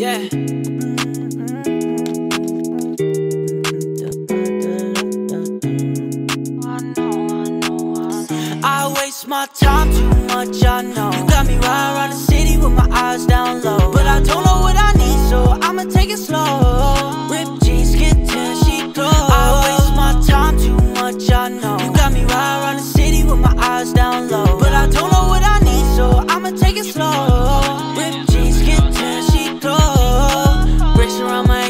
Yeah. I waste my time too much, I know. You got me riding around the city with my eyes down low. But I don't know what I need, so I'ma take it slow.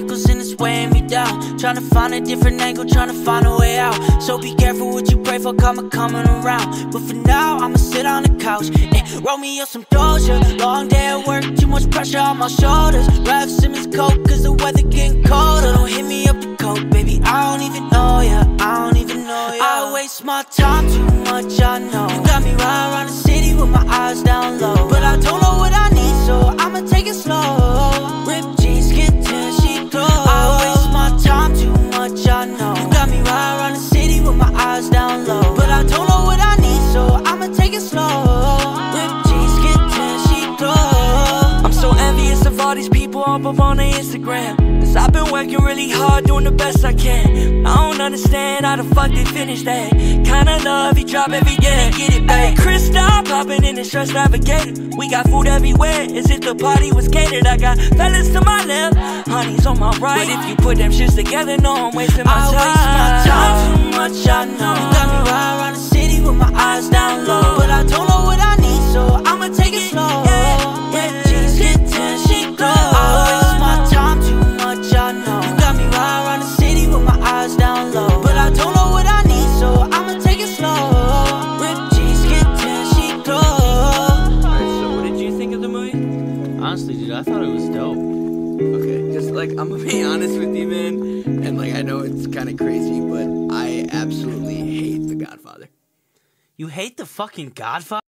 Ankles and it's weighing me down. Trying to find a different angle, trying to find a way out. So be careful what you pray for, karma coming around. But for now, I'ma sit on the couch and roll me up some Doja. Long day at work, too much pressure on my shoulders. Raf Simons coat, cause the weather getting colder. Don't hit me up the coat, baby, I don't even know ya. I don't even know ya. I waste my time too much, I know. You got me riding around the city with my eyes down low. But I don't know up up on their Instagram. Cause I've been working really hard, doing the best I can. I don't understand how the fuck they finish that. Kinda love he drop every day, get it back. Chris stop popping in the stress navigator. We got food everywhere, as if the party was catered. I got fellas to my left, honeys on my right. But if you put them shits together, no, I'm wasting my I time. waste my time too much, I know. You got me riding around the Honestly, dude, I thought it was dope. Okay, just like I'm gonna be honest with you, man, and like I know it's kind of crazy, but I absolutely hate The Godfather. You hate the fucking Godfather?